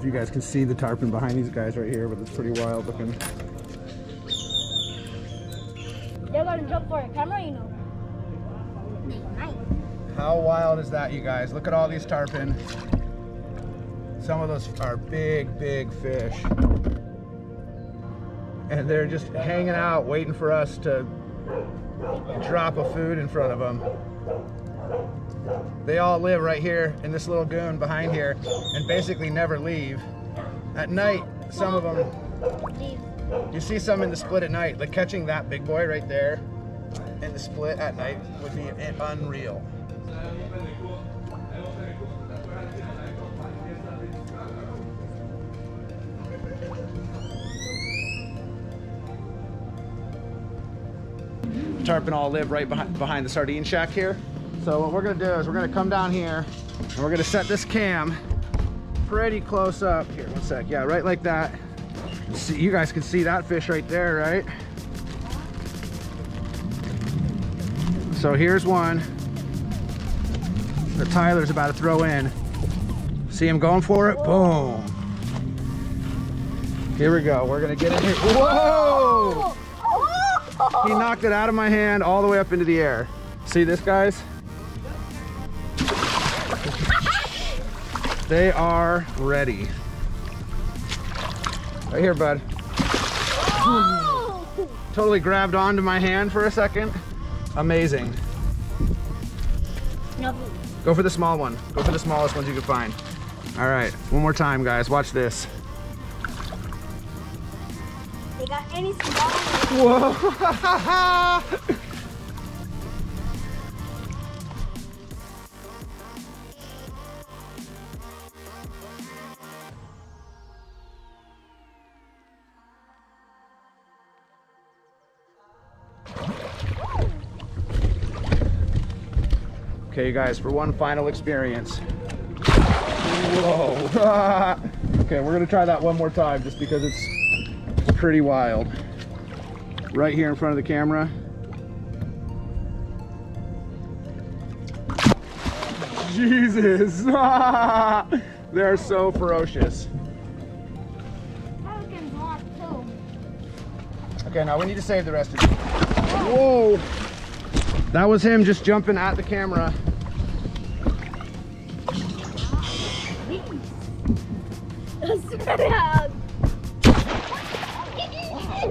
if you guys can see the tarpon behind these guys right here, but it's pretty wild looking. They're gonna jump for a camera, you know. How wild is that, you guys? Look at all these tarpon. Some of those are big, big fish. And they're just hanging out, waiting for us to drop a food in front of them. They all live right here in this little goon behind here and basically never leave. At night, some of them, you see some in the split at night, like catching that big boy right there in the split at night would be unreal. tarpon all live right behind, behind the sardine shack here. So what we're gonna do is we're gonna come down here and we're gonna set this cam pretty close up. Here, one sec. Yeah, right like that. See, you guys can see that fish right there, right? So here's one that Tyler's about to throw in. See him going for it? Boom. Here we go. We're gonna get in here. Whoa! He knocked it out of my hand all the way up into the air. See this, guys? They are ready. Right here, bud. Totally grabbed onto my hand for a second. Amazing. No. Go for the small one. Go for the smallest ones you can find. All right, one more time, guys. Watch this. They got any small Whoa! Okay, you guys, for one final experience. Whoa. okay, we're gonna try that one more time just because it's, it's pretty wild. Right here in front of the camera. Jesus! They're so ferocious. Pelican's hot too. Okay, now we need to save the rest of you. Whoa! That was him just jumping at the camera.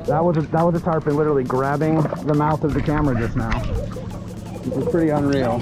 That was a, that was a tarpon literally grabbing the mouth of the camera just now. It was pretty unreal.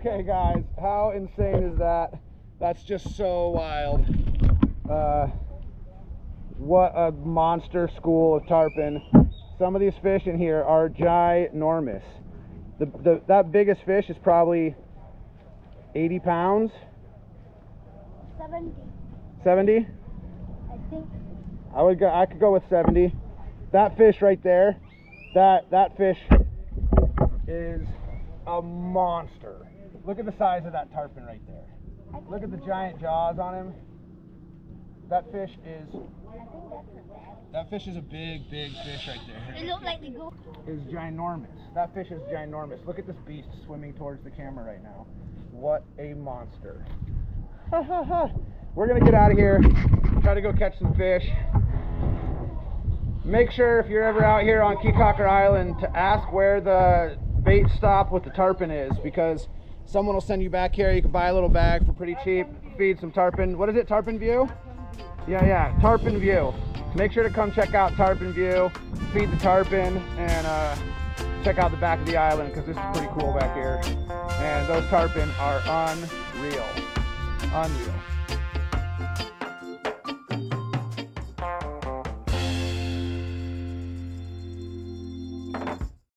Okay, guys, how insane is that? That's just so wild. Uh, what a monster school of tarpon. Some of these fish in here are ginormous. The, the, that biggest fish is probably 80 pounds, 70, 70? I think. I would go, I could go with 70. That fish right there, that, that fish is a monster. Look at the size of that tarpon right there. Look at the giant jaws on him. That fish is, I think that's a bad. that fish is a big, big fish right there. It look like the go. Is ginormous. That fish is ginormous. Look at this beast swimming towards the camera right now. What a monster. Ha ha ha. We're gonna get out of here, try to go catch some fish. Make sure if you're ever out here on Caye Caulker Island to ask where the bait stop with the tarpon is because someone will send you back here. You can buy a little bag for pretty cheap, feed some tarpon. What is it, Tarpon View? Yeah, yeah, Tarpon View. Make sure to come check out Tarpon View, feed the tarpon, and uh, check out the back of the island because this is pretty cool back here. And those tarpon are unreal. Unreal.